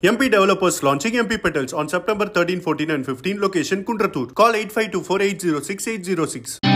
MP developers launching MP Petals on September 13, 14 and 15 location Kundratur. Call 8524806806.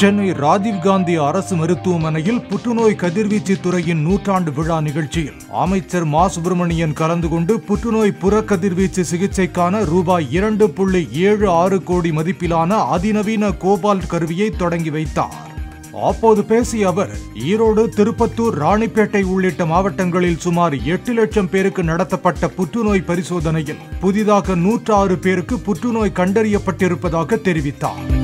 Chennai Rajiv Gandhi அரசு மருத்துவமனையில் புற்றுநோய் கதிர்வீச்சு துறையின் நூற்றாண்டு விழா நிகழ்ச்சியில் அமைச்சர் மா. சுப்பிரமணியன் கலந்து கொண்டு புற்றுநோய் புறக்கதிர்வீச்சு சிகிச்சைக்கான ரூபாய் இரண்டு புள்ளி ஏழு ஆறு கோடி மதிப்பிலான அதிநவீன கோபால்ட் கருவியை தொடங்கி வைத்தார். அப்போது பேசிய அவர் ஈரோடு திருப்பத்தூர் ராணிப்பேட்டை உள்ளிட்ட மாவட்டங்களில் சுமார் எட்டு லட்சம் பேருக்கு நடத்தப்பட்ட புற்றுநோய் பரிசோதனையில் புதிதாக நூற்றாறு பேருக்கு புற்றுநோய் கண்டறியப்பட்டிருப்பதாக தெரிவித்தார்.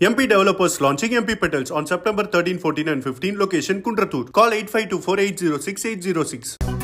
MP developers launching MP Petals on September 13, 14 and 15 location Kundratur. Call 8524806806.